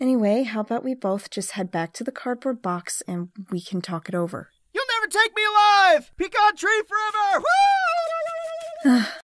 Anyway, how about we both just head back to the cardboard box and we can talk it over? You'll never take me alive! Pecan tree forever! Woo!